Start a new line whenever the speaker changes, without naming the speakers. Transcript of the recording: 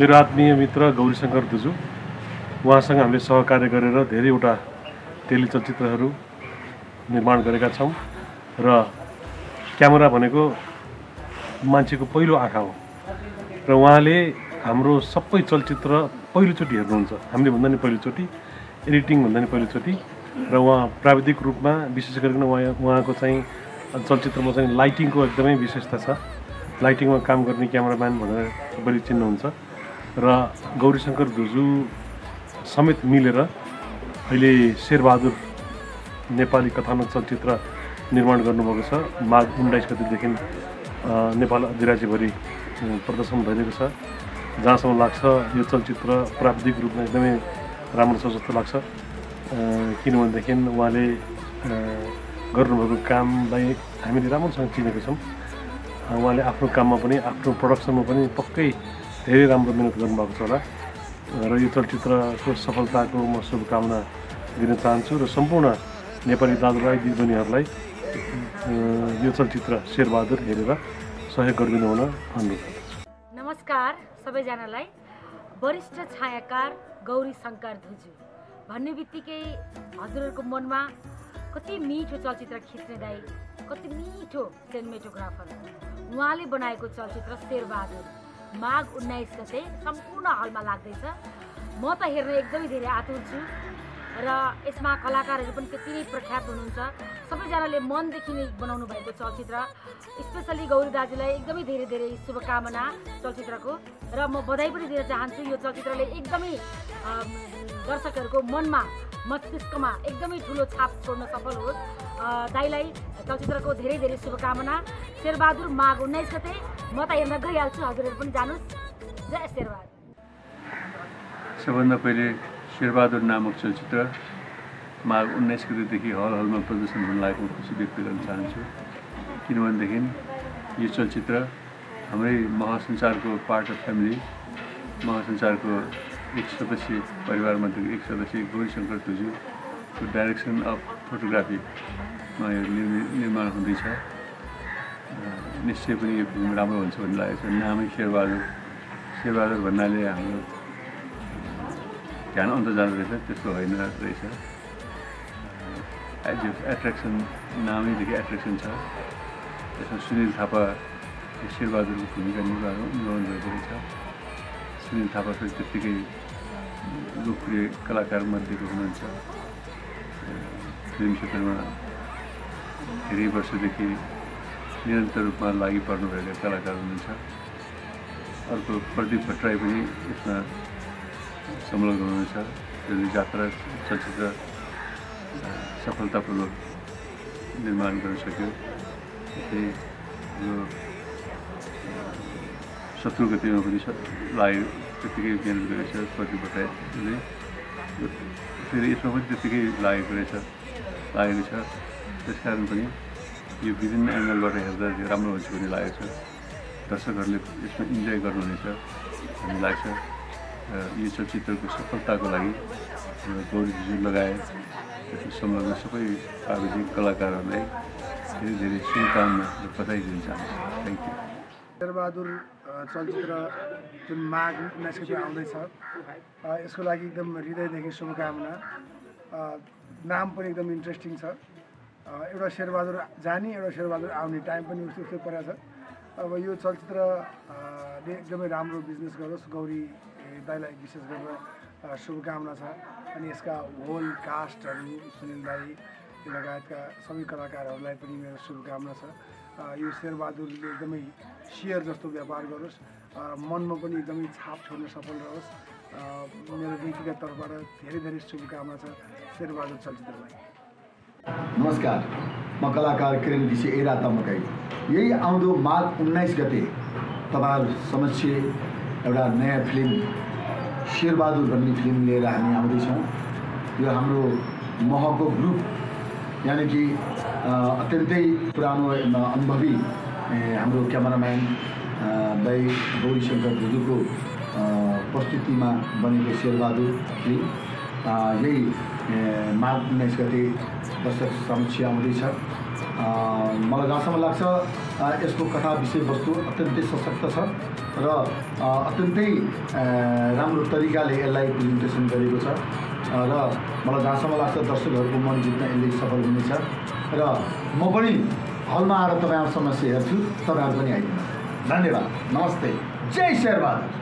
मेरो आत्मीय मित्र गौरीशङ्कर दुजु उहाँसँग हामीले सहकार्य गरेर धेरैवटा टेलिचलचित्रहरू निर्माण गरेका छौँ र क्यामेरा भनेको मान्छेको पहिलो आँखा हो। र उहाँले हाम्रो सबै चलचित्र पहिलोचोटि हेर्नुहुन्छ। हामीले भन्दा नि पहिलोचोटि एडिटिङ भन्दा नि पहिलोचोटि। र उहाँ प्राविधिक रूपमा विशेष गरिकन उहाँ उहाँको चाहिँ चलचित्रमा चाहिँ लाइटिङको एकदमै विशेषता छ। लाइटिङमा काम गर्ने क्यामराम्यान भनेर सबैले चिन्नुहुन्छ। र गौरीशङ्कर धुजु समेत मिलेर अहिले शेरबहादुर नेपाली कथानक चलचित्र निर्माण गर्नुभएको छ। माघ उन्नाइस गतिदेखि नेपाल अधिराज्यभरि प्रदर्शन भइरहेको छ। जहाँसम्म लाग्छ यो चलचित्र प्राविधिक रूपमा एकदमै राम्रो छ जस्तो लाग्छ। किनभनेदेखि उहाँले गर्नुभएको कामलाई हामीले राम्रोसँग चिनेको छौँ। उहाँले आफ्नो काममा पनि आफ्नो प्रडक्सनमा पनि पक्कै धेरै राम्रो मिहिनेत गर्नुभएको छ होला। र यो चलचित्रको सफलताको म शुभकामना दिन चाहन्छु र सम्पूर्ण नेपाली दाजुभाइ दिदीबहिनीहरूलाई यो चलचित्र शेरबहादुर हेरेर सहयोग गरिदिनु हुन अनुरोध
नमस्कार सबैजनालाई। वरिष्ठ छायाकार गौरी शङ्कर धुजु। भन्ने बित्तिकै हजुरहरूको मनमा कति मिठो चलचित्र खिच्ने दाई कति मिठो सिनेमेटोग्राफर उहाँले बनाएको चलचित्र शेरबहादुर। माघ उन्नाइस गते सम्पूर्ण हलमा लाग्दैछ। म त हेर्न एकदमै धेरै आतुर छु र यसमा कलाकारहरू पनि त्यति नै प्रख्यात हुनुहुन्छ। सबैजनाले मनदेखि नै बनाउनु भएको चलचित्र स्पेसली गौरी दाजुलाई एकदमै धेरै धेरै शुभकामना चलचित्रको। र म बधाई पनि दिन चाहन्छु यो चलचित्रले एकदमै दर्शकहरूको मनमा मस्तिष्कमा एकदमै ठुलो छाप छोड्न सफल होस्। दाईलाई चलचित्रको धेरै धेरै शुभकामना। शेरबहादुर माघ उन्नाइस गते म त हेर्न गइहाल्छु। हजुरहरू पनि जानुहोस्। जय शेरबहादुर।
सबभन्दा पहिले शेरबहादुर नामक चलचित्र माघ उन्नाइस गतिदेखि हल हलमा प्रदर्शन हुन लागेको खुसी व्यक्त गर्न चाहन्छु। किनभनेदेखि यो चलचित्र हाम्रै महासञ्चारको पार्ट अफ फ्यामिली महासञ्चारको एक सदस्य परिवारमध्ये एक सदस्य गौरीशङ्कर तुजुको डाइरेक्सन अफ फोटोग्राफीमा यो निर्माण हुँदैछ। निश्चय पनि यो फिल्म राम्रो हुन्छ भन्ने लागेको छ। नामै शेरबहादुर। शेरबहादुर भन्नाले हाम्रो ध्यान अन्त जाँदो रहेछ त्यस्तो होइन रहेछ। एज एट्र्याक्सन नामैदेखि एट्र्याक्सन छ। त्यसमा सुनिल थापा शेरबहादुरको भूमिका निर्वाह निर्वहन भएको रहेछ। सुनिल थापा फेरि त्यत्तिकै लोकप्रिय कलाकारमध्येको हुनुहुन्छ। फिल्म क्षेत्रमा धेरै वर्षदेखि निरन्तर रूपमा लागि पर्नुभएका कलाकार हुनुहुन्छ। अर्को प्रदीप भट्टराई पनि यसमा संलग्न हुनुहुन्छ। त्यसले जात्रा चलचित्र सफलतापूर्वक निर्माण गर्न सक्यो। यो शत्रु गतिमा पनि लाग्यो त्यत्तिकै गरेछ प्रदीप भट्टराईले फेरि यसमा पनि त्यत्तिकै लागेको रहेछ लागेको छ। त्यस कारण पनि यो विभिन्न एङ्गलबाट हेर्दा राम्रो हुन्छ भन्ने लागेको छ। दर्शकहरूले यसमा इन्जोय गर्नुहुनेछ भन्ने लाग्छ। र यो चलचित्रको सफलताको लागि गौरी जुजु लगायत त्यसमा संलग्न सबै प्राविधिक कलाकारहरूलाई धेरै धेरै शुभकामना र बधाई दिन चाहन्छु। थ्याङ्क यू
शेरबहादुर चलचित्र जुन माघ उन्नाइस गति आउँदैछ यसको लागि एकदम हृदयदेखि शुभकामना। नाम पनि एकदम इन्ट्रेस्टिङ छ। एउटा शेरबहादुर जाने एउटा शेरबहादुर आउने टाइम पनि उस्तै उस्तै परेको छ अब यो चलचित्रले एकदमै राम्रो बिजनेस गरोस्। गौरी दाईलाई विशेष गरेर शुभकामना छ। अनि यसका होल कास्टहरू सुनिल दाई लगायतका सबै कलाकारहरूलाई पनि मेरो शुभकामना छ। यो शेरबहादुरले एकदमै सेयर जस्तो व्यापार गरोस्। मनमा पनि एकदमै छाप छोड्न सफल रहोस्। मेरो व्यक्तिगत तर्फबाट धेरै धेरै शुभकामना छ शेरबहादुर चलचित्रलाई।
नमस्कार म कलाकार किरण विषय एरा तमकाई यही आउँदो माघ उन्नाइस गते तपाईँहरू समक्ष एउटा नयाँ फिल्म शेरबहादुर भन्ने फिल्म लिएर हामी आउँदैछौँ। यो हाम्रो महको ग्रुप यानि कि अत्यन्तै पुरानो अनुभवी हाम्रो क्यामराम्यान दाई गौरीशङ्कर भुजुको प्रस्तुतिमा बनेको शेरबहादुर फिल्म यही माघ उन्नाइस गते दर्शक समक्ष आउँदैछ मलाई जहाँसम्म लाग्छ यसको कथा विषयवस्तु अत्यन्तै सशक्त छ। र अत्यन्तै राम्रो तरिकाले यसलाई प्रेजेन्टेसन गरेको छ। र मलाई जहाँसम्म लाग्छ दर्शकहरूको मन जित्न यसले सफल हुनेछ। र म पनि हलमा आएर तपाईँहरू समस्या हेर्छु। तपाईँहरू पनि आइदिनु धन्यवाद। नमस्ते। जय शेरबहादुर।